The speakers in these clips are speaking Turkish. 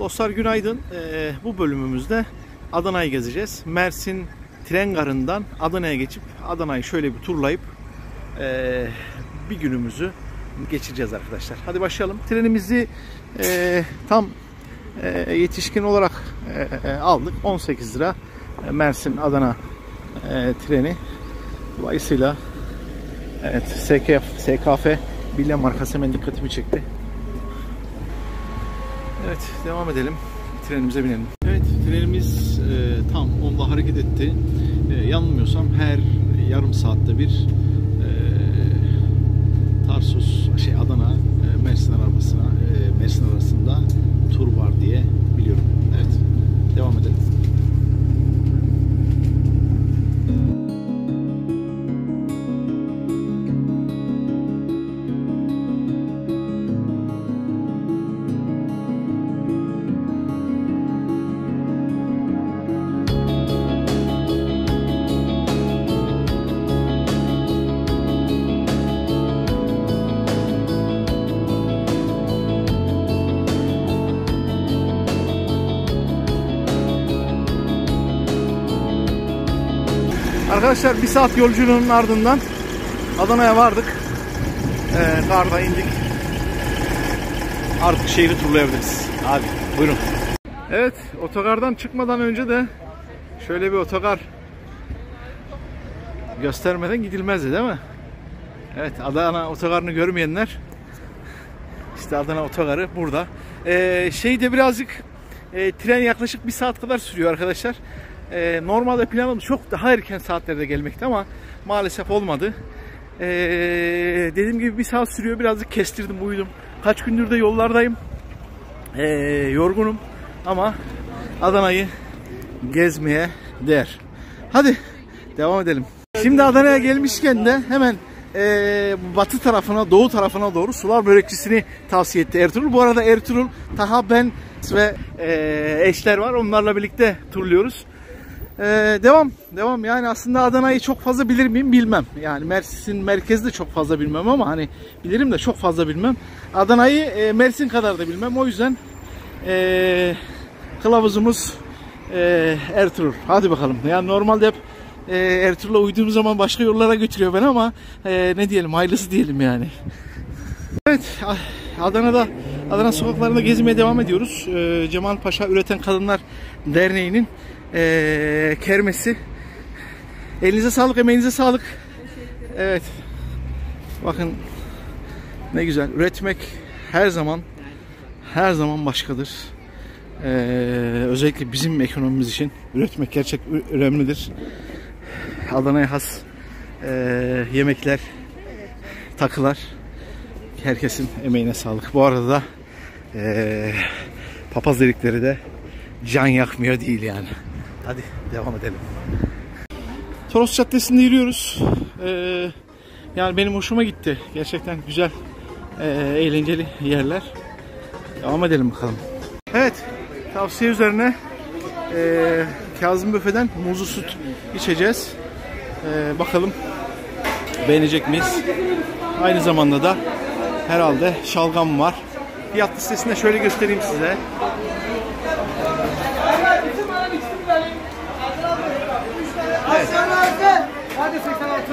Dostlar günaydın. Ee, bu bölümümüzde Adana'yı gezeceğiz. Mersin tren garından Adana'ya geçip Adana'yı şöyle bir turlayıp ee, bir günümüzü geçireceğiz arkadaşlar. Hadi başlayalım. Trenimizi ee, tam ee, yetişkin olarak ee, aldık. 18 lira Mersin Adana ee, treni. Dolayısıyla evet SKF, SKF Bilye markası hemen dikkatimi çekti. Evet devam edelim. Trenimize binelim. Evet trenimiz e, tam onda hareket etti. E, yanılmıyorsam her yarım saatte bir e, Tarsus, şey Arkadaşlar bir saat yolculuğunun ardından Adana'ya vardık. Ee, karda indik. Artık şehri turlayabiliriz. Hadi buyurun. Evet otogardan çıkmadan önce de şöyle bir otogar göstermeden gidilmezdi değil mi? Evet Adana otogarını görmeyenler işte Adana otogarı burada. Ee, şey de birazcık e, tren yaklaşık bir saat kadar sürüyor arkadaşlar. Ee, normalde planım çok daha erken saatlerde gelmekti ama maalesef olmadı. Ee, dediğim gibi bir saat sürüyor. Birazcık kestirdim, uyudum. Kaç gündür de yollardayım. Ee, yorgunum ama Adana'yı gezmeye değer. Hadi devam edelim. Şimdi Adana'ya gelmişken de hemen e, batı tarafına, doğu tarafına doğru sular börekçisini tavsiye etti Ertuğrul. Bu arada Ertuğrul, Taha, ben ve e, eşler var. Onlarla birlikte turluyoruz. Ee, devam, devam. Yani aslında Adana'yı çok fazla bilir miyim bilmem. Yani Mersin merkezi de çok fazla bilmem ama hani bilirim de çok fazla bilmem. Adana'yı e, Mersin kadar da bilmem. O yüzden e, kılavuzumuz e, Ertuğrul. Hadi bakalım. Yani normalde hep e, Ertuğrul'a uyduğum zaman başka yollara götürüyor beni ama e, ne diyelim hayırlısı diyelim yani. Evet Adana'da Adana sokaklarında gezmeye devam ediyoruz. E, Cemal Paşa Üreten Kadınlar Derneği'nin e, kermesi. Elinize sağlık, emeğinize sağlık. Evet. Bakın ne güzel. Üretmek her zaman her zaman başkadır. Ee, özellikle bizim ekonomimiz için üretmek gerçek önemlidir. Adana'ya has e, yemekler, takılar. Herkesin emeğine sağlık. Bu arada da e, papaz delikleri de can yakmıyor değil yani. Hadi devam edelim. Toros Caddesi'nde yürüyoruz. Ee, yani benim hoşuma gitti. Gerçekten güzel, e, eğlenceli yerler. Devam edelim bakalım. Evet, tavsiye üzerine e, Kazım Büfe'den muzlu süt içeceğiz. E, bakalım beğenecek miyiz? Aynı zamanda da herhalde şalgam var. Fiyat listesini şöyle göstereyim size. Evet. Hadi 86.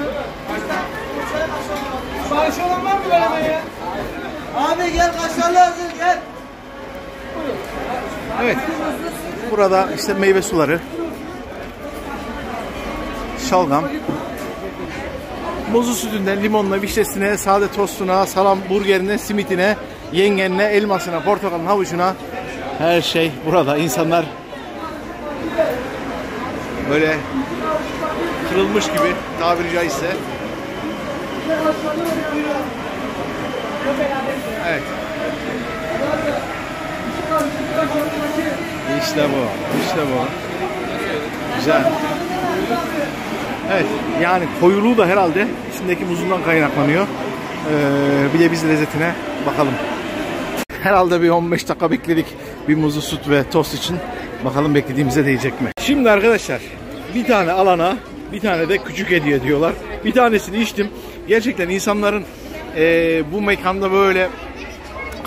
Sipariş olan var mı böyle ya? Abi gel kaşarlı hazır gel. Evet. Burada işte meyve suları, şalgam, muzlu sütünden limonla, vişnesine, sade tostuna, salam burgerine, simitine, yengenine, elmasına, portakalın havucuna her şey burada. İnsanlar böyle kırılmış gibi tabiri caizse. Evet. İşte bu. İşte bu. Güzel. Evet. Yani koyuluğu da herhalde içindeki muzundan kaynaklanıyor. Ee, bir de biz lezzetine bakalım. Herhalde bir 15 dakika bekledik bir muzlu süt ve tost için. Bakalım beklediğimize değecek mi? Şimdi arkadaşlar bir tane alana bir tane de küçük hediye diyorlar. Bir tanesini içtim. Gerçekten insanların e, bu mekanda böyle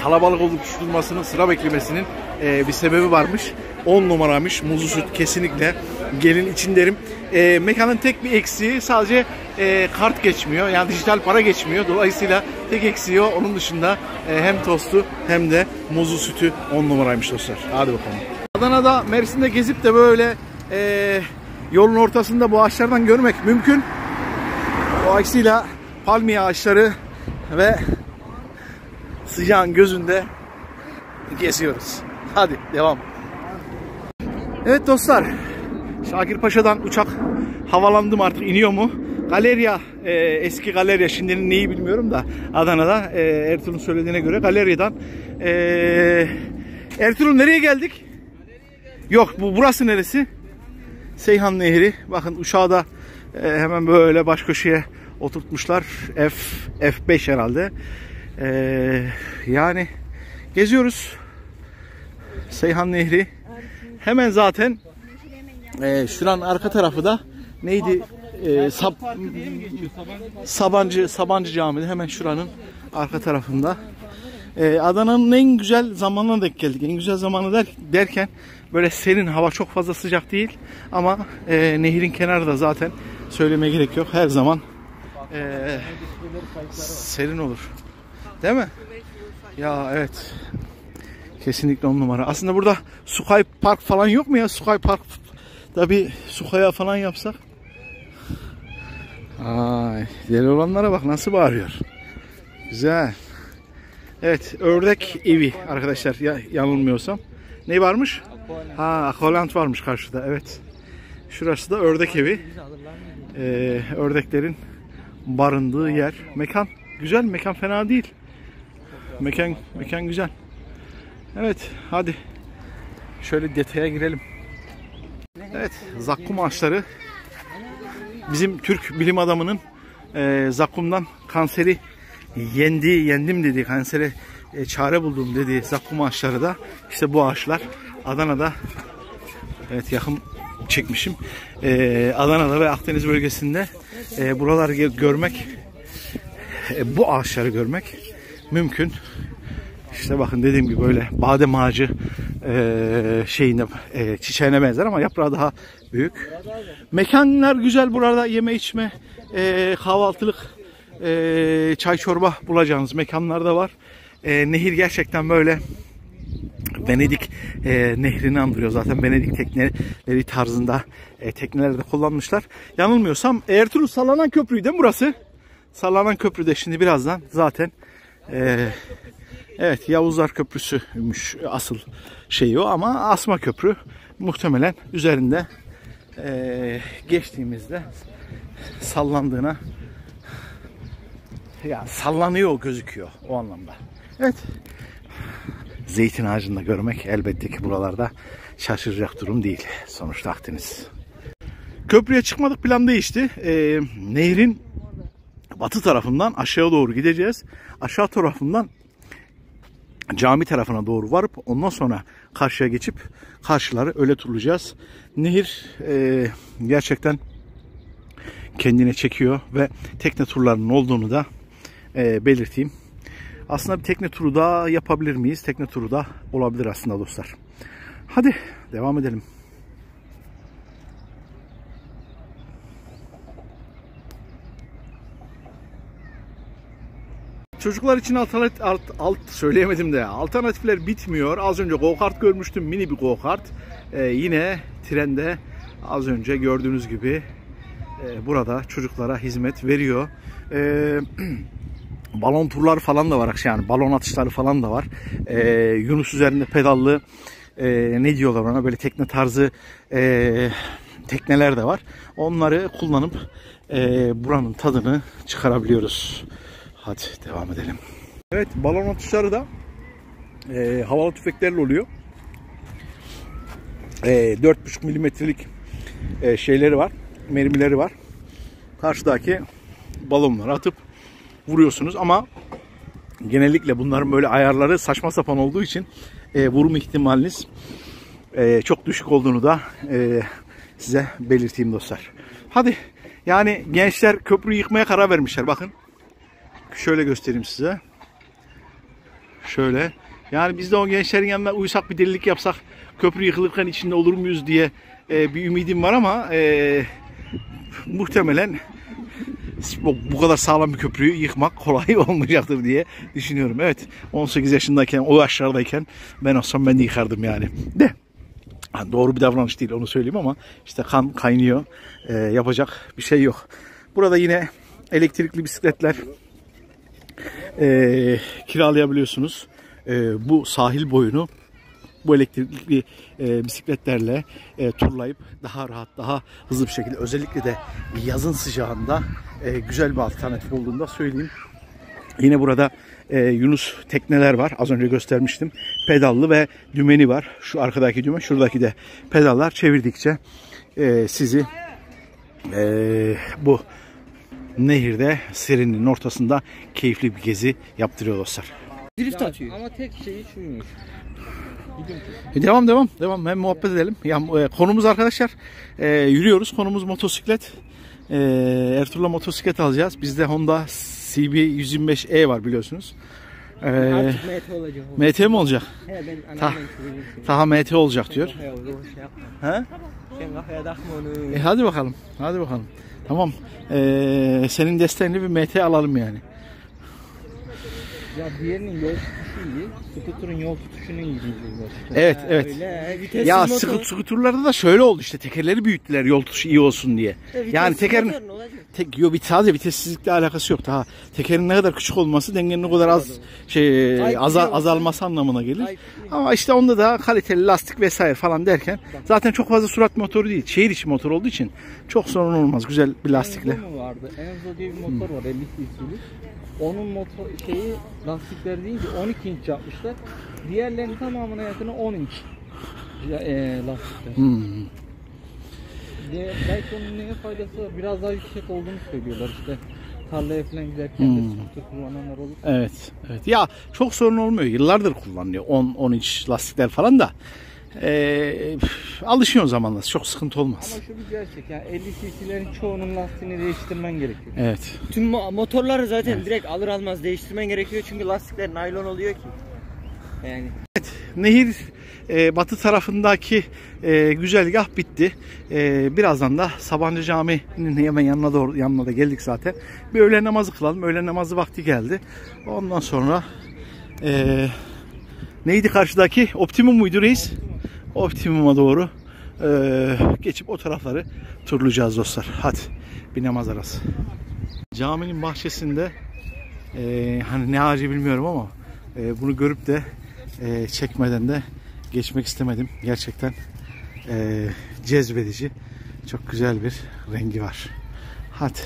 kalabalık oluşturmasının, sıra beklemesinin e, bir sebebi varmış. 10 numaramış muzlu süt kesinlikle gelin için derim. E, mekanın tek bir eksiği sadece e, kart geçmiyor. Yani dijital para geçmiyor. Dolayısıyla tek eksiği o. Onun dışında e, hem tostu hem de muzlu sütü 10 numaraymış dostlar. Hadi bakalım. Adana'da Mersin'de gezip de böyle e, yolun ortasında bu ağaçlardan görmek mümkün. Dolayısıyla palmiye ağaçları ve sıcağın gözünde geziyoruz. Hadi devam. Evet dostlar. Şakir Paşa'dan uçak havalandım artık iniyor mu? Galeriya, e, eski Galeriya şimdinin neyi bilmiyorum da Adana'da e, Ertuğrul söylediğine göre Galerya'dan e, Ertuğrul nereye geldik? Yok bu burası neresi? Seyhan Nehri. Bakın uçağı da e, hemen böyle baş köşeye oturtmuşlar. F F5 herhalde. E, yani geziyoruz. Seyhan Nehri. Hemen zaten e, şuranın arka tarafı da neydi? E, Sab Sabancı Sabancı Camii hemen şuranın arka tarafında. E, Adana'nın en güzel zamanına denk geldik. En güzel zamanı der, derken böyle serin hava çok fazla sıcak değil ama e, nehrin kenarı da zaten söylemeye gerek yok. Her zaman e, serin olur. Değil mi? Ya evet. Kesinlikle on numara. Aslında burada Sukay Park falan yok mu ya? Sukay Park da bir Sukay'a falan yapsak. Ay, deli olanlara bak nasıl bağırıyor. Güzel. Evet, ördek evi arkadaşlar ya yanılmıyorsam. Ne varmış? Ha, akvalant varmış karşıda. Evet. Şurası da ördek evi. Ee, ördeklerin barındığı yer. Mekan güzel, mekan fena değil. Mekan mekan güzel. Evet, hadi şöyle detaya girelim. Evet, zakkum ağaçları bizim Türk bilim adamının e, zakkumdan kanseri yendi, yendim dedi. Kansere e, çare buldum dedi. Zakkum ağaçları da işte bu ağaçlar Adana'da evet yakın çekmişim. E, Adana'da ve Akdeniz bölgesinde e, buraları görmek e, bu ağaçları görmek mümkün. İşte bakın dediğim gibi böyle badem ağacı e, şeyine e, çiçeğine benzer ama yaprağı daha büyük. Mekanlar güzel burada yeme içme e, kahvaltılık e, çay çorba bulacağınız mekanlar da var. E, nehir gerçekten böyle Venedik e, nehrini andırıyor zaten. Venedik tekneleri tarzında e, teknelerde kullanmışlar. Yanılmıyorsam Ertuğrul Sallanan Köprü'yü değil mi burası? Sallanan Köprü'de şimdi birazdan zaten e, evet Yavuzlar Köprüsü'ymüş asıl şeyi o ama asma köprü muhtemelen üzerinde e, geçtiğimizde sallandığına ya sallanıyor gözüküyor o anlamda. Evet. Zeytin ağacını da görmek elbette ki buralarda şaşıracak durum değil. Sonuçta Akdeniz. Köprüye çıkmadık plan değişti. Ee, nehrin batı tarafından aşağı doğru gideceğiz. Aşağı tarafından cami tarafına doğru varıp ondan sonra karşıya geçip karşıları öyle turlayacağız. Nehir e, gerçekten kendine çekiyor ve tekne turlarının olduğunu da e, belirteyim. Aslında bir tekne turu da yapabilir miyiz? Tekne turu da olabilir aslında dostlar. Hadi devam edelim. Çocuklar için alternatif, alt, alt söyleyemedim de alternatifler bitmiyor. Az önce go-kart görmüştüm mini bir go-kart. Ee, yine trende az önce gördüğünüz gibi e, burada çocuklara hizmet veriyor. Ee, balon turları falan da var. Yani balon atışları falan da var. Ee, Yunus üzerinde pedallı e, ne diyorlar ona böyle tekne tarzı e, tekneler de var. Onları kullanıp e, buranın tadını çıkarabiliyoruz. Hadi devam edelim. Evet balon atışları da e, havalı tüfeklerle oluyor. E, 4,5 milimetrelik e, şeyleri var. Mermileri var. Karşıdaki balonları atıp vuruyorsunuz ama genellikle bunların böyle ayarları saçma sapan olduğu için e, vurma ihtimaliniz e, çok düşük olduğunu da e, size belirteyim dostlar. Hadi yani gençler köprüyü yıkmaya karar vermişler bakın. Şöyle göstereyim size. Şöyle Yani biz de o gençlerin yanına uysak bir delilik yapsak köprü yıkılırken içinde olur muyuz diye e, bir ümidim var ama e, muhtemelen bu, kadar sağlam bir köprüyü yıkmak kolay olmayacaktır diye düşünüyorum. Evet 18 yaşındayken o yaşlardayken ben olsam ben de yıkardım yani. De Ha, doğru bir davranış değil onu söyleyeyim ama işte kan kaynıyor. Ee, yapacak bir şey yok. Burada yine elektrikli bisikletler ee, kiralayabiliyorsunuz. Ee, bu sahil boyunu bu elektrikli e, bisikletlerle e, turlayıp daha rahat, daha hızlı bir şekilde özellikle de yazın sıcağında e, güzel bir alternatif olduğunu da söyleyeyim. Yine burada e, Yunus tekneler var. Az önce göstermiştim. Pedallı ve dümeni var. Şu arkadaki dümen, şuradaki de pedallar çevirdikçe e, sizi e, bu nehirde serinin ortasında keyifli bir gezi yaptırıyor dostlar. Drift atıyor. Ama tek şeyi şuymuş. E, Devam devam devam. Hem muhabbet edelim. Ya, e, konumuz arkadaşlar e, yürüyoruz. Konumuz motosiklet. E, Ertuğrul'a motosiklet alacağız. Bizde Honda CB 125E var biliyorsunuz. E, Artık MT olacak. MT mi olacak? He ben Ta-. Taha MT olacak diyor. He? Sen kafaya takma onu. E, hadi bakalım. Hadi bakalım. Tamam. E, senin desteğinle bir MT alalım yani. Ya diğerinin yol tutuşu iyi. Skuter'ın yol tutuşunun iyi değil. Evet, evet. Öyle. Vitessiz Ya motor. sıkı skuturlarda da şöyle oldu işte tekerleri büyüttüler yol tutuşu iyi olsun diye. E, Yani tekerin motor ne olacak? tek yo bir sadece vitessizlikle alakası yok daha. Tekerin ne kadar küçük olması dengenin o kadar az şey Ay, aza- biliyorum. azalması anlamına gelir. Ay, Ama işte onda da kaliteli lastik vesaire falan derken zaten çok fazla sürat motoru değil. Şehir içi motor olduğu için çok sorun olmaz. Güzel bir lastikle. Enzo mu vardı? Enzo diye bir motor var 50 cc'lik. Onun motor şeyi lastikleri deyince 12 inç yapmışlar. Diğerlerinin tamamına yakını 10 inç. E, lastikler. Hmm. Diye, belki onun neye faydası var? Biraz daha yüksek olduğunu söylüyorlar işte. Tarlaya falan giderken de Hmm. scooter kullananlar olur. Evet, evet. Ya çok sorun olmuyor. Yıllardır kullanılıyor. 10 10 inç lastikler falan da. Ee, alışıyorsun zamanla. Çok sıkıntı olmaz. Ama şu bir gerçek yani 50 cc'lerin çoğunun lastiğini değiştirmen gerekiyor. Evet. Tüm mo- motorları zaten direkt alır almaz değiştirmen gerekiyor çünkü lastikler naylon oluyor ki. Yani Nehir e, batı tarafındaki e, güzergah bitti. E, birazdan da Sabancı Camii'nin hemen yanına doğru yanına da geldik zaten. Bir öğlen namazı kılalım. Öğlen namazı vakti geldi. Ondan sonra e, neydi karşıdaki? Optimum muydu reis? Optimum'a doğru e, geçip o tarafları turlayacağız dostlar. Hadi bir namaz arası. Caminin bahçesinde e, hani ne ağacı bilmiyorum ama e, bunu görüp de e, çekmeden de geçmek istemedim. Gerçekten e, cezbedici. Çok güzel bir rengi var. Hadi.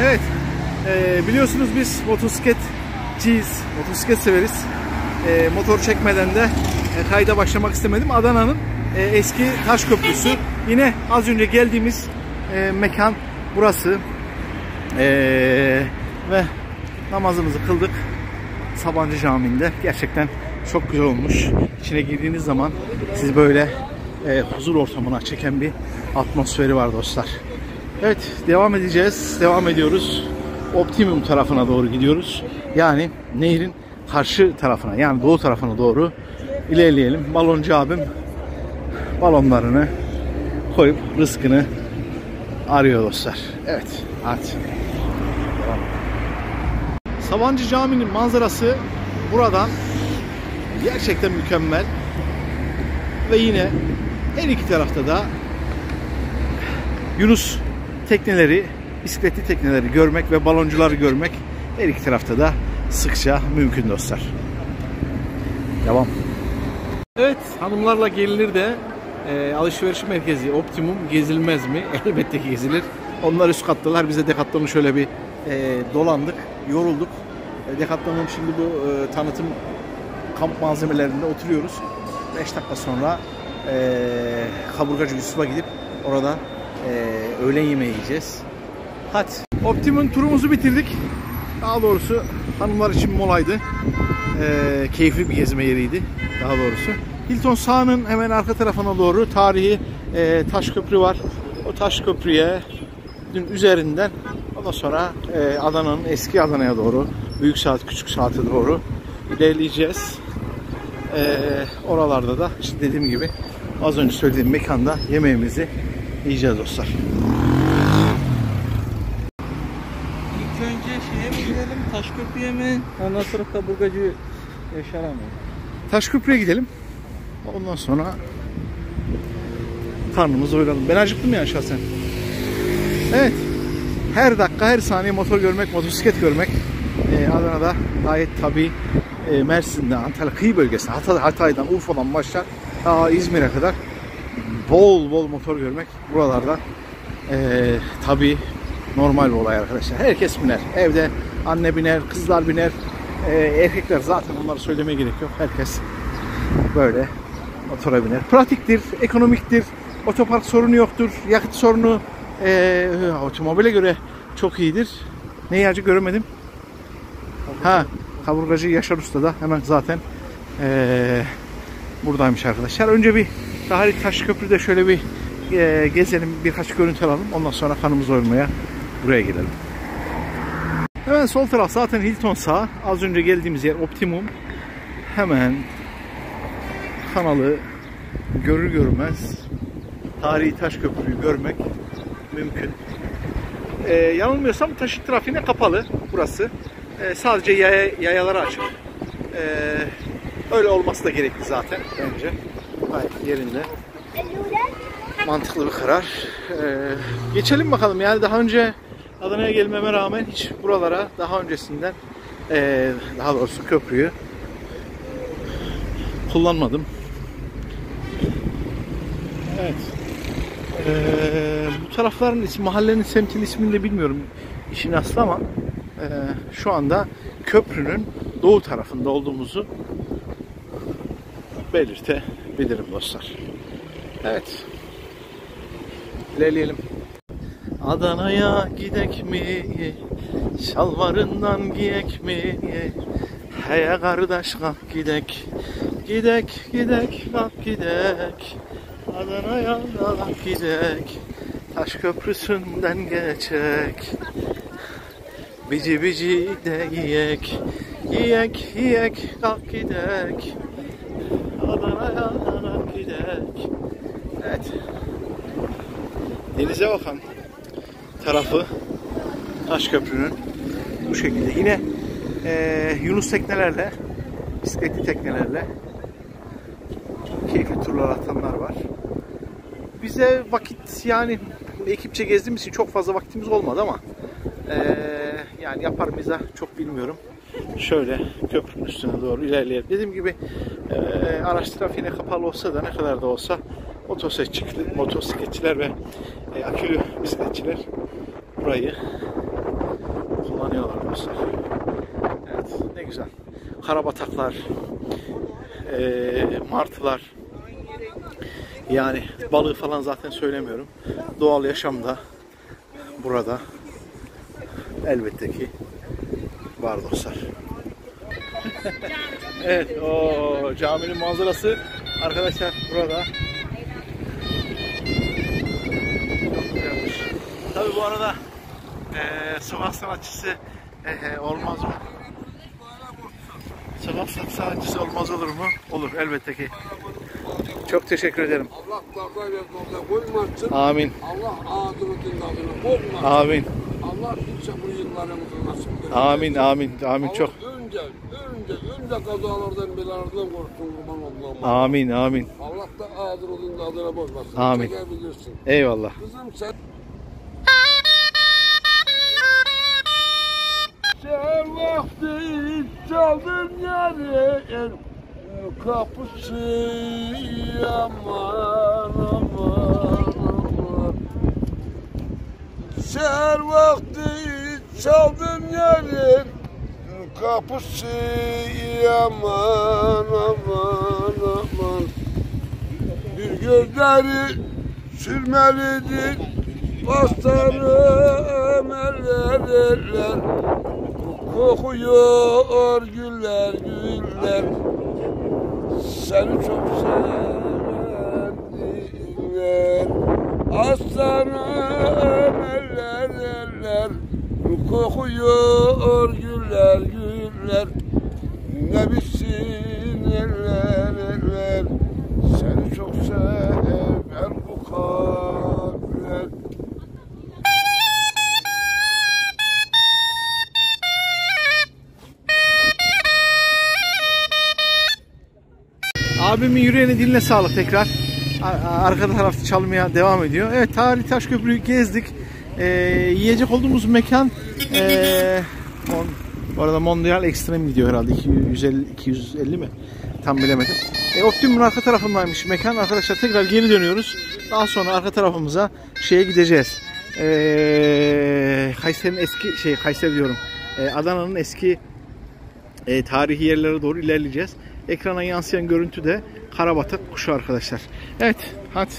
Evet. e, biliyorsunuz biz motosikletçiyiz. Motosiklet severiz. E, motor çekmeden de e, kayda başlamak istemedim. Adana'nın e, eski taş köprüsü. Yine az önce geldiğimiz e, mekan burası. E, ve namazımızı kıldık. Sabancı Camii'nde. Gerçekten çok güzel olmuş. İçine girdiğiniz zaman sizi böyle e, huzur ortamına çeken bir atmosferi var dostlar. Evet devam edeceğiz. Devam ediyoruz. Optimum tarafına doğru gidiyoruz. Yani nehrin karşı tarafına yani doğu tarafına doğru ilerleyelim. Baloncu abim balonlarını koyup rızkını arıyor dostlar. Evet hadi. Sabancı Camii'nin manzarası buradan gerçekten mükemmel. Ve yine her iki tarafta da Yunus tekneleri, bisikletli tekneleri görmek ve baloncuları görmek her iki tarafta da sıkça mümkün dostlar. Devam. Evet hanımlarla gelinir de e, alışveriş merkezi Optimum gezilmez mi? Elbette gezilir. Onlar üst kattalar. Biz de Decathlon'u şöyle bir e, dolandık, yorulduk. E, Decathlon'un şimdi bu e, tanıtım kamp malzemelerinde oturuyoruz. 5 dakika sonra e, kaburgacı Yusuf'a gidip orada e, öğlen yemeği yiyeceğiz. Hadi. Optimum turumuzu bitirdik. Daha doğrusu hanımlar için molaydı. E, keyifli bir gezme yeriydi daha doğrusu. Hilton sahanın hemen arka tarafına doğru tarihi e, taş köprü var. O taş köprüye dün üzerinden ondan sonra e, Adana'nın eski Adana'ya doğru büyük saat küçük saate doğru ilerleyeceğiz. E, oralarda da işte dediğim gibi az önce söylediğim mekanda yemeğimizi yiyeceğiz dostlar. İlk önce şeye mi gidelim? Taşköprü'ye mi? Ondan sonra kaburgacı Yaşar'a mı? Taşköprü'ye gidelim. Ondan sonra karnımızı doyuralım. Ben acıktım ya şahsen. Evet. Her dakika, her saniye motor görmek, motosiklet görmek e, Adana'da gayet tabii e, Mersin'de, Antalya kıyı bölgesinde, Hatay, Hatay'dan, Urfa'dan başlar ta İzmir'e kadar bol bol motor görmek buralarda e, tabii normal bir olay arkadaşlar. Herkes biner. Evde anne biner, kızlar biner, e, erkekler zaten onları söylemeye gerek yok. Herkes böyle motora biner. Pratiktir, ekonomiktir, otopark sorunu yoktur, yakıt sorunu e, otomobile göre çok iyidir. Neyi acı göremedim? Ha, kaburgacı Yaşar Usta da hemen zaten e, buradaymış arkadaşlar. Önce bir Tahrik Taş Köprü'de şöyle bir e, gezelim, birkaç görüntü alalım. Ondan sonra kanımızı doyurmaya buraya gelelim. Hemen sol taraf zaten Hilton sağ. Az önce geldiğimiz yer Optimum. Hemen kanalı görür görmez tarihi taş köprüyü görmek mümkün. Ee, yanılmıyorsam taşıt trafiğine kapalı burası. Ee, sadece yaya, yayalara açık. Ee, öyle olması da gerekli zaten bence. Gayet yerinde. Mantıklı bir karar. Ee, geçelim bakalım. Yani daha önce Adana'ya gelmeme rağmen hiç buralara daha öncesinden ee, daha doğrusu köprüyü kullanmadım. Evet. Ee, bu tarafların ismi, mahallenin semtin ismini de bilmiyorum işin aslı ama ee, şu anda köprünün doğu tarafında olduğumuzu belirtebilirim dostlar. Evet. İlerleyelim. Adana'ya gidek mi? Şalvarından giyek mi? Heye kardeş kalk gidek. Gidek, gidek, kalk gidek. Adana'ya kalk gidek. Taş köprüsünden geçek. Bici bici de yiyek. Yiyek, yiyek, kalk gidek. Adana'ya kalk gidek. Evet. Denize bakan tarafı Taşköprü'nün bu şekilde. Yine eee Yunus teknelerle, bisikletli teknelerle keyifli turlar atanlar var. Bize vakit yani ekipçe gezdiğimiz için çok fazla vaktimiz olmadı ama eee, yani yapar mıyız çok bilmiyorum. Şöyle köprünün üstüne doğru ilerleyelim. Dediğim gibi eee araç trafiğine kapalı olsa da ne kadar da olsa motosikletçiler, motosikletçiler ve e, akülü bisikletçiler burayı kullanıyorlar dostlar. Evet ne güzel. Karabataklar, e, martılar, yani balığı falan zaten söylemiyorum. Doğal yaşamda burada elbette ki var dostlar. evet o caminin manzarası arkadaşlar burada. Çok güzelmiş. Tabii bu arada eee sokak sanatçısı eee, olmaz mı? Sokak sanatçısı olmaz olur mu? Olur elbette ki. Çok teşekkür ederim. Allah. Amin. Allah adını bozmasın. Amin. Bu yıllarımızı nasip etsin. Amin. Amin. Amin. Çok. önce, önce, önce kazalardan belalardan korusun kurban Allah'ım. Amin. Amin. Allah da ağzımızın adını bozmasın. Amin. Çekebilirsin. Eyvallah. Kızım sen... Sen vakti çaldın yarın kapısı aman aman aman Sen vakti çaldın yarın kapısı aman aman aman. Bir gözleri sürmelidir. Bastanım eller eller. Kokuyor güller güller. Seni çok sevenler Aslanım eller eller Kokuyor güller güller Ne bitsin eller eller Seni çok sever bu kalpler Abimin yüreğine diline sağlık tekrar. Arka tarafta çalmaya devam ediyor. Evet Tarihi Taş Köprü'yü gezdik. Ee, yiyecek olduğumuz mekan ee, Mon, bu arada Mondial Extreme gidiyor herhalde 250, 250 mi? Tam bilemedim. E, Optimum'un arka tarafındaymış mekan. Arkadaşlar tekrar geri dönüyoruz. Daha sonra arka tarafımıza şeye gideceğiz. Ee, Kayseri'nin eski şey Kayseri diyorum. Ee, Adana'nın eski e, tarihi yerlere doğru ilerleyeceğiz. Ekrana yansıyan görüntü de Karabatak kuşu arkadaşlar. Evet hadi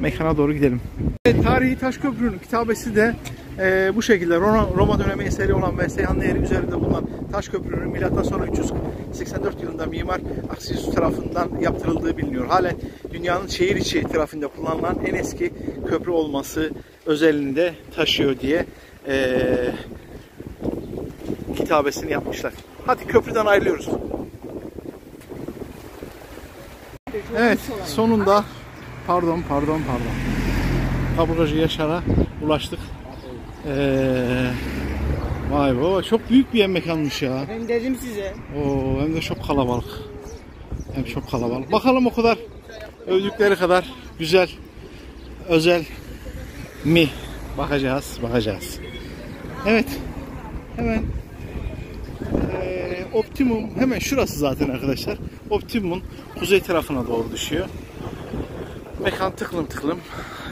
mekana doğru gidelim. Tarihi Taşköprü'nün kitabesi de e, bu şekilde Roma, Roma dönemi eseri olan ve Seyhan Nehri üzerinde bulunan Taşköprü'nün milattan sonra 384 yılında Mimar Aksiyus tarafından yaptırıldığı biliniyor. Halen dünyanın şehir içi trafiğinde kullanılan en eski köprü olması özelliğini de taşıyor diye e, kitabesini yapmışlar. Hadi köprüden ayrılıyoruz. Evet sonunda pardon pardon pardon kaburgacı Yaşar'a ulaştık. Ee, vay baba çok büyük bir yemek almış ya. Ben dedim size. Oo, hem de çok kalabalık. Hem çok kalabalık. Bakalım o kadar övdükleri kadar güzel, özel mi? Bakacağız, bakacağız. Evet. Hemen eee, Optimum hemen şurası zaten arkadaşlar. Optimum'un kuzey tarafına doğru düşüyor. Mekan tıklım tıklım.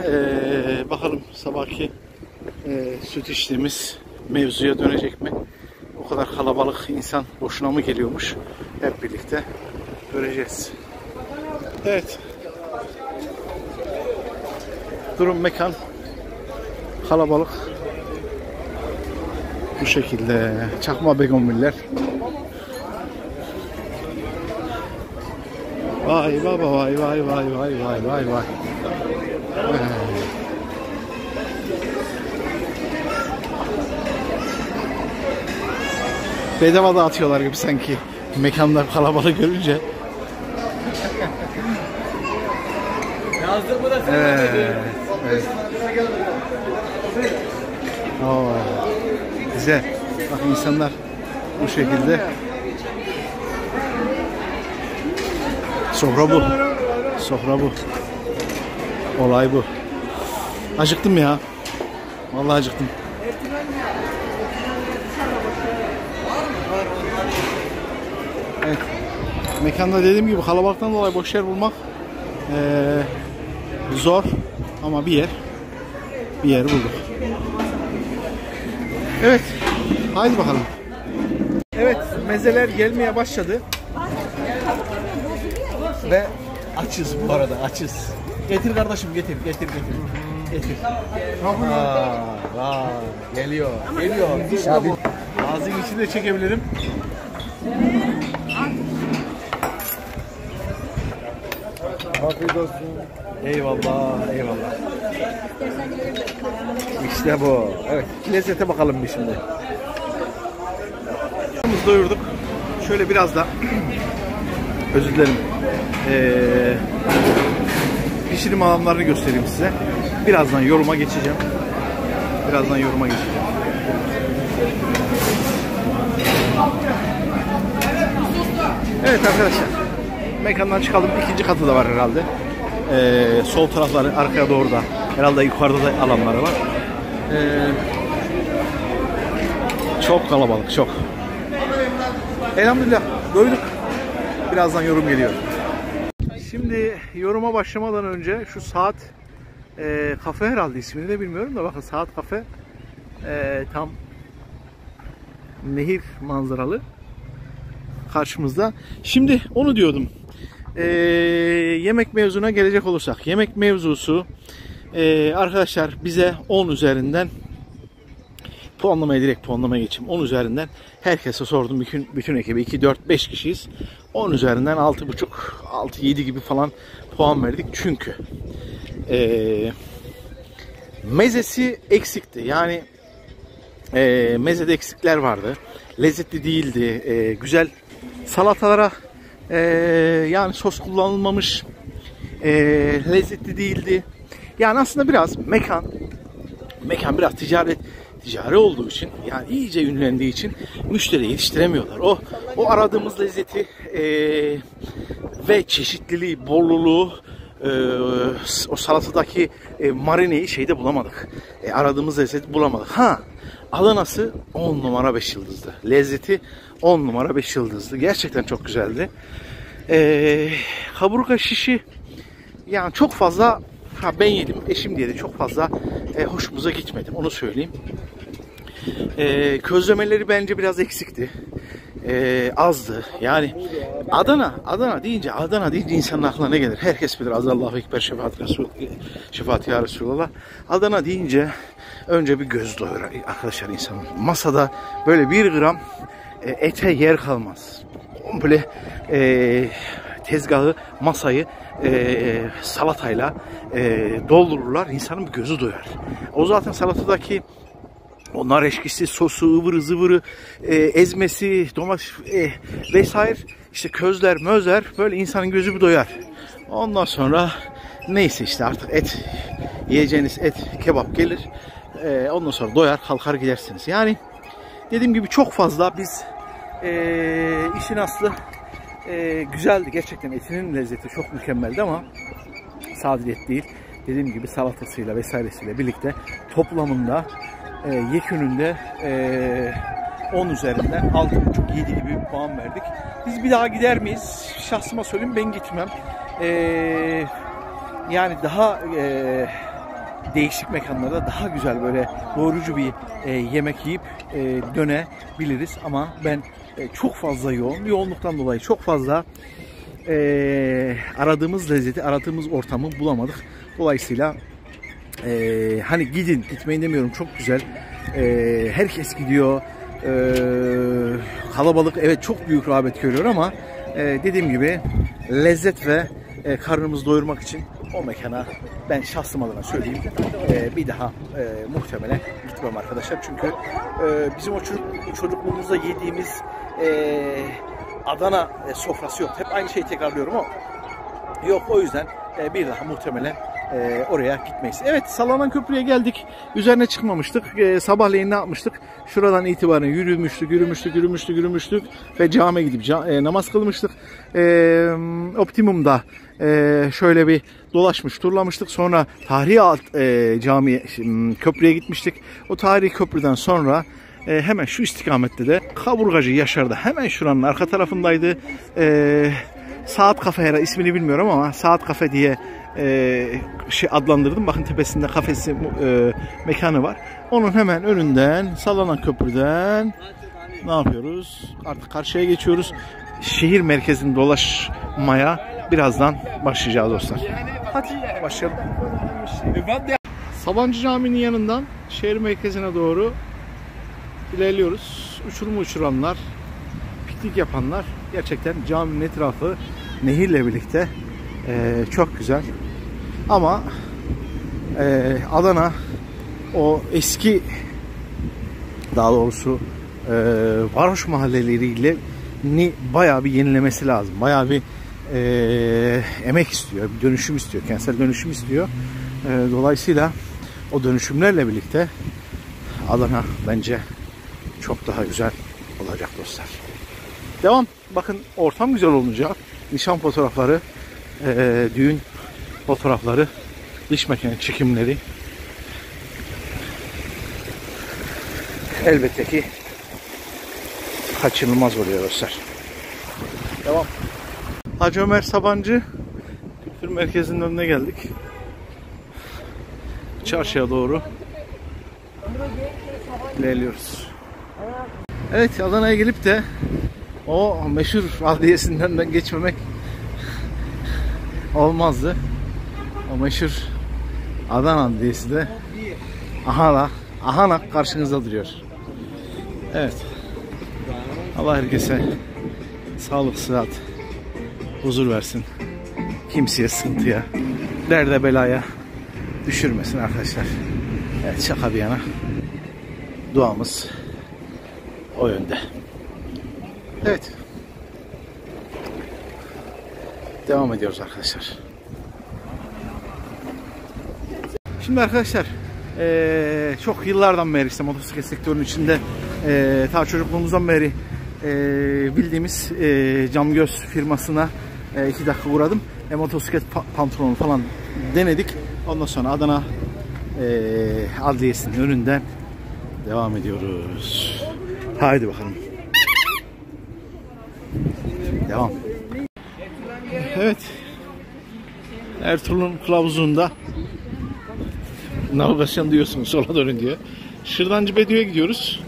Eee, bakalım sabahki eee, süt içtiğimiz mevzuya dönecek mi? O kadar kalabalık insan boşuna mı geliyormuş? Hep birlikte göreceğiz. Evet. Durum mekan kalabalık. Bu şekilde çakma begonviller. Vay baba vay vay vay vay vay vay vay. Bedava dağıtıyorlar gibi sanki. Mekanlar kalabalık görünce. Yazdık mı da sen Evet. evet. Oo, güzel. Bak insanlar bu şekilde. Sofra bu. Sofra bu. Olay bu. Acıktım ya. Vallahi acıktım. Evet. Mekanda dediğim gibi kalabalıktan dolayı boş yer bulmak eee, zor ama bir yer bir yer bulduk. Evet. Haydi bakalım. Evet, mezeler gelmeye başladı. Ve açız bu arada, açız. Getir kardeşim, getir, getir, getir. Getir. Aa, vay, geliyor, geliyor. İşte bu. Ağzın içini de çekebilirim. Afiyet olsun. Eyvallah, eyvallah. İşte bu. Evet, lezzete bakalım bir şimdi. Doyurduk. Şöyle biraz da özür dilerim. Ee, pişirim alanlarını göstereyim size. Birazdan yoruma geçeceğim. Birazdan yoruma geçeceğim. Evet arkadaşlar. Mekandan çıkalım. İkinci katı da var herhalde. Ee, sol tarafları arkaya doğru da herhalde yukarıda da alanları var. Ee, çok kalabalık çok. Elhamdülillah doyduk. Birazdan yorum geliyor. Şimdi yoruma başlamadan önce şu saat e, kafe herhalde ismini de bilmiyorum da bakın saat kafe e, tam nehir manzaralı. karşımızda. Şimdi onu diyordum. Ee, yemek mevzuna gelecek olursak. Yemek mevzusu ee, arkadaşlar bize 10 üzerinden puanlamaya direkt puanlamaya geçeyim. 10 üzerinden herkese sordum. Bütün, bütün ekibi 2, 4, 5 kişiyiz. 10 üzerinden 6,5, 6, 7 gibi falan puan verdik. Çünkü ee, mezesi eksikti. Yani e, mezede eksikler vardı. Lezzetli değildi. E, güzel salatalara e, yani sos kullanılmamış. E, lezzetli değildi. Yani aslında biraz mekan mekan biraz ticaret ticari olduğu için yani iyice ünlendiği için müşteri yetiştiremiyorlar. O o aradığımız lezzeti e, ve çeşitliliği, bolluluğu e, o salatadaki e, marineyi şeyde bulamadık. E, aradığımız lezzeti bulamadık. Ha Adana'sı 10 numara 5 yıldızdı. Lezzeti 10 numara 5 yıldızdı. Gerçekten çok güzeldi. E, kaburga şişi yani çok fazla ha ben yedim eşim diye de çok fazla e, hoşumuza gitmedi onu söyleyeyim. E, közlemeleri bence biraz eksikti. E, azdı. Yani Adana, Adana deyince, Adana deyince insanın aklına ne gelir? Herkes bilir. Azallahu Ekber şefaat, Resul, şefaat ya Resulallah. Adana deyince önce bir göz doyurur arkadaşlar insanın. Masada böyle bir gram e, ete yer kalmaz. Komple e, tezgahı, masayı e, salatayla e, doldururlar. İnsanın bir gözü doyar. O zaten salatadaki o nar eşkisi, sosu, ıvırı zıvırı, e, ezmesi, domates e, vesaire işte közler, mözler böyle insanın gözü bir doyar. Ondan sonra neyse işte artık et yiyeceğiniz et kebap gelir. E, ondan sonra doyar kalkar gidersiniz. Yani dediğim gibi çok fazla biz e, işin aslı e, güzeldi. Gerçekten etinin lezzeti çok mükemmeldi ama sadece et değil. Dediğim gibi salatasıyla vesairesiyle birlikte toplamında e, yekününde e, 10 üzerinden 6,5-7 gibi bir puan verdik. Biz bir daha gider miyiz? Şahsıma söyleyeyim ben gitmem. E, yani daha e, değişik mekanlarda daha güzel böyle doyurucu bir e, yemek yiyip e, dönebiliriz. Ama ben e, çok fazla yoğun, yoğunluktan dolayı çok fazla e, aradığımız lezzeti, aradığımız ortamı bulamadık. Dolayısıyla e, hani gidin, gitmeyin demiyorum çok güzel. E, herkes gidiyor. E, kalabalık evet çok büyük rağbet görüyor ama e, dediğim gibi lezzet ve e, karnımızı doyurmak için o mekana ben şahsım adına söyleyeyim e, bir daha e, muhtemelen gitmem arkadaşlar. Çünkü e, bizim o çocuk, çocukluğumuzda yediğimiz e, Adana e, sofrası yok. Hep aynı şeyi tekrarlıyorum ama yok o yüzden e, bir daha muhtemelen e, oraya gitmeyiz. Evet Salaman Köprü'ye geldik. Üzerine çıkmamıştık. E, sabahleyin ne yapmıştık? Şuradan itibaren yürümüştük, yürümüştük, yürümüştük, yürümüştük ve camiye gidip ca- e, namaz kılmıştık. E, Optimum'da e, şöyle bir dolaşmış, turlamıştık. Sonra tarihi alt, e, camiye, köprüye gitmiştik. O tarihi köprüden sonra e, hemen şu istikamette de Kaburgacı Yaşar'da hemen şuranın arka tarafındaydı. E, Saat Kafe herhalde ismini bilmiyorum ama Saat Kafe diye e, şey adlandırdım. Bakın tepesinde kafesi e, mekanı var. Onun hemen önünden sallanan köprüden ne yapıyoruz? Artık karşıya geçiyoruz. Şehir merkezini dolaşmaya birazdan başlayacağız dostlar. Hadi başlayalım. Sabancı Camii'nin yanından şehir merkezine doğru ilerliyoruz. Uçurumu uçuranlar, piknik yapanlar gerçekten caminin etrafı nehirle birlikte e, çok güzel. Ama e, Adana o eski daha doğrusu e, varoş mahalleleriyle ni bayağı bir yenilemesi lazım. Bayağı bir e, emek istiyor, bir dönüşüm istiyor, kentsel dönüşüm istiyor. E, dolayısıyla o dönüşümlerle birlikte Adana bence çok daha güzel olacak dostlar. Devam. Bakın ortam güzel olunca nişan fotoğrafları, e, düğün fotoğrafları, dış mekan çekimleri elbette ki kaçınılmaz oluyor dostlar. Devam. Hacı Ömer Sabancı Kültür Merkezi'nin önüne geldik. Çarşıya doğru ilerliyoruz. Evet Adana'ya gelip de o meşhur adliyesinden de geçmemek olmazdı. O meşhur Adana Adliyesi de aha da Ahana karşınızda duruyor. Evet. Allah herkese sağlık, sıhhat, huzur versin. Kimseye sıkıntıya, derde belaya düşürmesin arkadaşlar. Evet şaka bir yana. Duamız o yönde. Evet. Devam ediyoruz arkadaşlar. Şimdi arkadaşlar eee, çok yıllardan beri işte motosiklet sektörünün içinde eee ta çocukluğumuzdan beri eee, bildiğimiz eee cam göz firmasına eee, iki dakika uğradım. E, motosiklet pa- pantolonu falan denedik. Ondan sonra Adana eee adliyesinin önünde devam ediyoruz. Haydi bakalım. Devam. Evet. Ertuğrul'un kılavuzunda navigasyon diyorsunuz sola dönün diye. Şırdancı Bediü'ye gidiyoruz.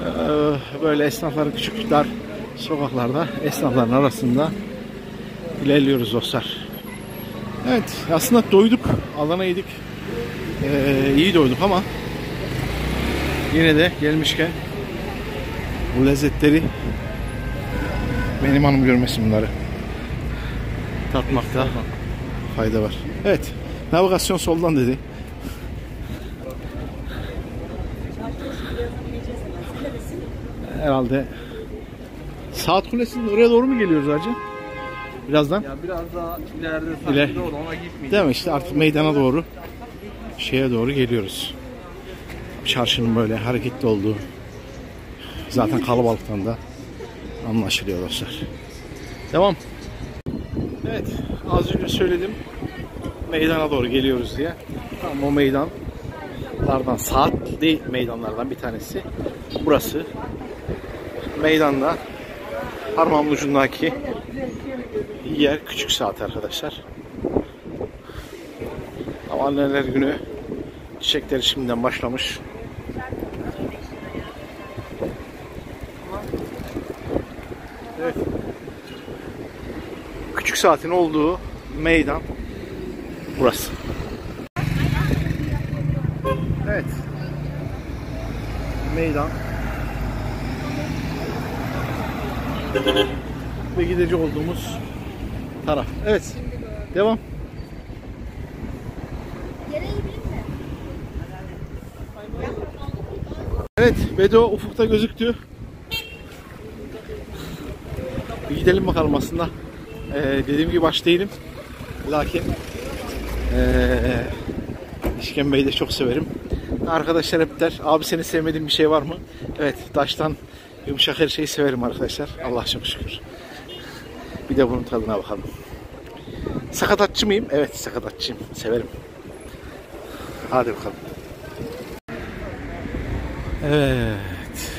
Ee, böyle esnafların küçük dar sokaklarda esnafların arasında ilerliyoruz dostlar. Evet aslında doyduk. Alana yedik. Ee, iyi doyduk ama yine de gelmişken bu lezzetleri benim hanım görmesin bunları. Tatmakta fayda var. Evet. Navigasyon soldan dedi. Herhalde Saat Kulesi'nin oraya doğru mu geliyoruz hacı? Birazdan. Ya biraz daha ileride İler- sanki doğru ona gitmeyeceğim. Değil mi? İşte artık meydana doğru şeye doğru geliyoruz. Çarşının böyle hareketli olduğu zaten kalabalıktan da anlaşılıyor dostlar. Devam. Evet. Az önce söyledim. Meydana doğru geliyoruz diye. Tam o meydanlardan saatli meydanlardan bir tanesi. Burası. Meydanda parmağımın ucundaki yer küçük saat arkadaşlar. Ama anneler günü çiçekleri şimdiden başlamış. Küçük saatin olduğu meydan burası. Evet. Meydan. Ve gidecek olduğumuz taraf. Evet. Devam. Evet, Bedo ufukta gözüktü. Bir gidelim bakalım aslında. Ee, dediğim gibi baş değilim. Lakin ee, işkembeyi de çok severim. Arkadaşlar hep der, abi senin sevmediğin bir şey var mı? Evet, taştan yumuşak her şeyi severim arkadaşlar. Allah çok şükür. Bir de bunun tadına bakalım. Sakatatçı mıyım? Evet, sakatatçıyım. Severim. Hadi bakalım. Evet.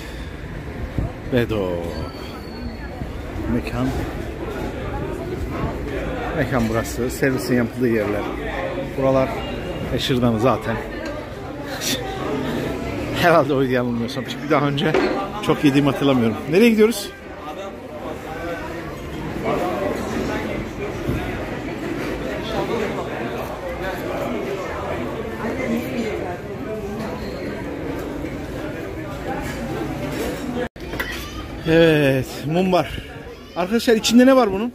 Bedo. Mekan. Mekan burası. Servisin yapıldığı yerler. Buralar Eşirdan'ı zaten. Herhalde oydu yanılmıyorsam. Çünkü daha önce çok yediğimi hatırlamıyorum. Nereye gidiyoruz? Evet, mum var. Arkadaşlar içinde ne var bunun?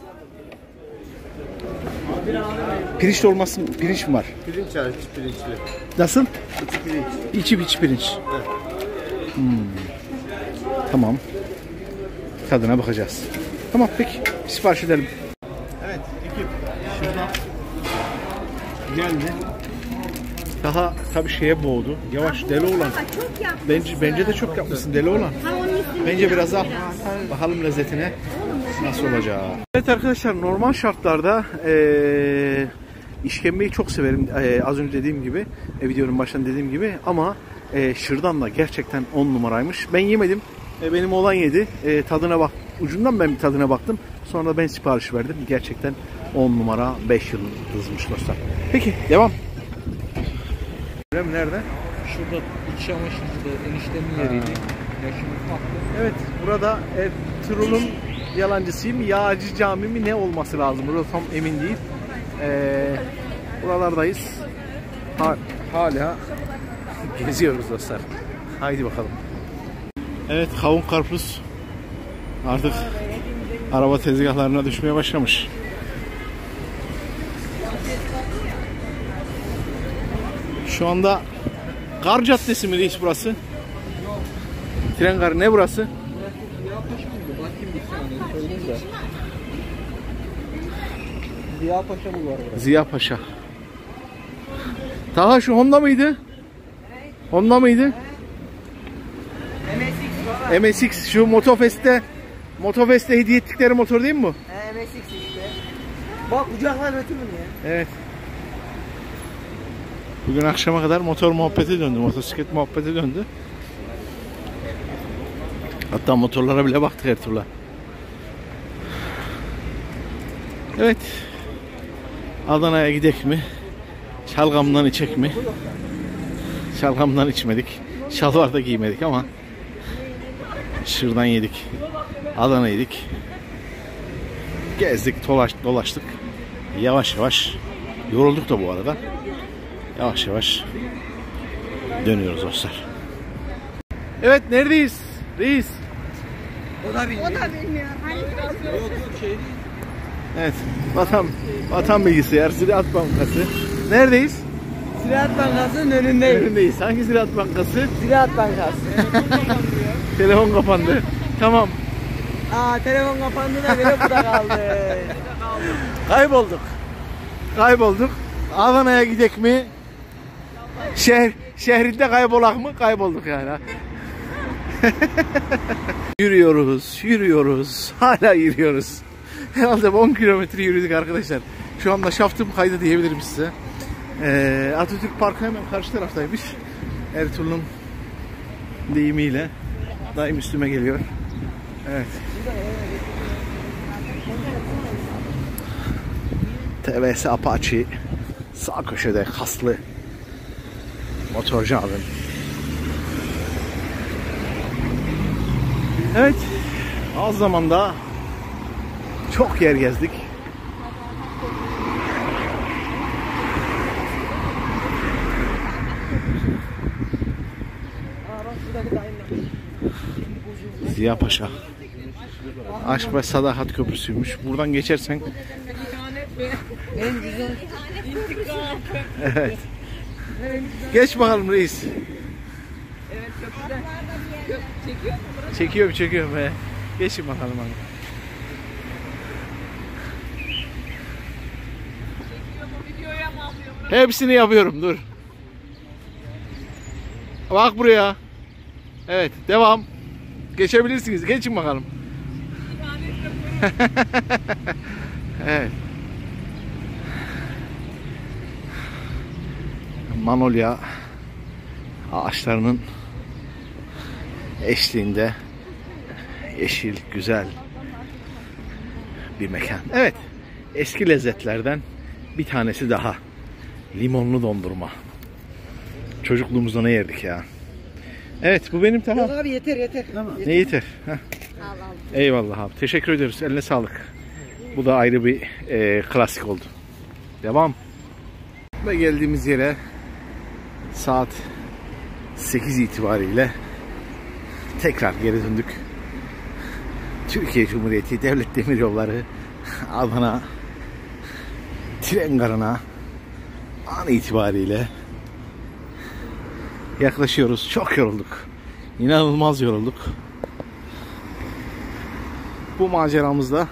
Pirinç dolması, mı- pirinç mi var? Pirinç hariç pirinçli. Nasıl? İç pirinç. İçi iç pirinç. Hmm. Tamam. Tadına bakacağız. Tamam peki. Sipariş edelim. Evet ekip şuradan geldi. Daha tabii şeye boğdu. Yavaş deli olan. Bence bence de çok yapmışsın deli olan. Bence biraz biraz. Bakalım lezzetine nasıl olacak. Evet arkadaşlar normal şartlarda eee işkembeyi çok severim. Eee, az önce dediğim gibi e, videonun başında dediğim gibi ama eee şırdan da gerçekten 10 numaraymış. Ben yemedim. E, benim oğlan yedi. E, tadına bak. Ucundan ben bir tadına baktım. Sonra ben sipariş verdim. Gerçekten 10 numara 5 yıldızmış dostlar. Peki devam. Nerede? Şurada iç çamaşırcıda eniştemin yeriydi. Yaşım ufaktı. Evet, burada Ertuğrul'un yalancısıyım. Yağcı Cami mi ne olması lazım? Burada tam emin değil. Ee, buralardayız. Ha- hala geziyoruz dostlar. Haydi bakalım. Evet kavun karpuz artık araba tezgahlarına düşmeye başlamış. Şu anda Kar Caddesi mi reis burası? Tren garı ne burası? Ziya Paşa Bulvarı. Ziya Paşa. Taha şu Honda mıydı? Honda mıydı? MSX. MSX şu Motofest'te Motofest'te hediye ettikleri motor değil mi bu? He MSX işte. Bak kucaklar ötümün ya. Evet. Bugün akşama kadar motor muhabbeti döndü, motosiklet muhabbeti döndü. Hatta motorlara bile baktık Ertuğrul'a. Evet. Adana'ya gidek mi? Şalgamdan içek mi? Şalgamdan içmedik. Şalvar da giymedik ama şırdan yedik. Adana yedik. Gezdik, dolaş, dolaştık. Yavaş yavaş yorulduk da bu arada. Yavaş yavaş dönüyoruz dostlar. Evet neredeyiz? Reis. O da bilmiyor. Evet. Vatan, vatan bilgisayar, Ziraat Bankası. Neredeyiz? Ziraat Bankası'nın önündeyim. Neredeyiz? Hangi Ziraat Bankası? Ziraat Bankası. Telefon kapandı. Tamam. Aa telefon kapandı da bile bu da kaldı. Kaybolduk. Kaybolduk. Adana'ya gidek mi? Şehir, şehrinde kaybolak mı? Kaybolduk yani. yürüyoruz, yürüyoruz. Hala yürüyoruz. Herhalde 10 kilometre yürüdük arkadaşlar. Şu anda şaftım kaydı diyebilirim size. Ee, Atatürk Parkı hemen karşı taraftaymış. Ertuğrul'un deyimiyle. Daim üstüme geliyor. Evet. TVS Apache sağ köşede kaslı motorcu abim. Evet az zamanda çok yer gezdik. Ziya Paşa. Aşk ve Sadakat Köprüsü'ymüş. Buradan geçersen Evet. Geç bakalım reis. Çekiyorum çekiyorum be. Geçin bakalım abi. Hepsini yapıyorum dur. Bak buraya. Evet devam. Geçebilirsiniz. Geçin bakalım. evet. Manolya ağaçlarının eşliğinde yeşil, güzel bir mekan. Evet, eski lezzetlerden bir tanesi daha. Limonlu dondurma. Çocukluğumuzda ne yerdik ya? Evet, bu benim tamam. Yok abi yeter yeter. Tamam. Ne yeter? Heh. Eyvallah abi. Teşekkür ediyoruz. Eline sağlık. Bu da ayrı bir e, klasik oldu. Devam. Ve geldiğimiz yere saat 8 itibariyle tekrar geri döndük. Türkiye Cumhuriyeti Devlet Demiryolları Adana tren garına an itibariyle yaklaşıyoruz. Çok yorulduk. İnanılmaz yorulduk. Bu maceramızda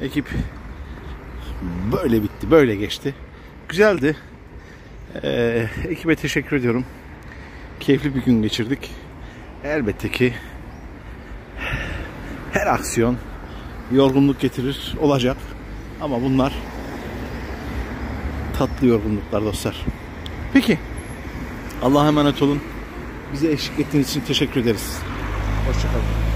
ekip böyle bitti, böyle geçti. Güzeldi. Ee, ekibe teşekkür ediyorum. Keyifli bir gün geçirdik. Elbette ki her aksiyon yorgunluk getirir olacak. Ama bunlar tatlı yorgunluklar dostlar. Peki. Allah'a emanet olun. Bize eşlik ettiğiniz için teşekkür ederiz. Hoşçakalın.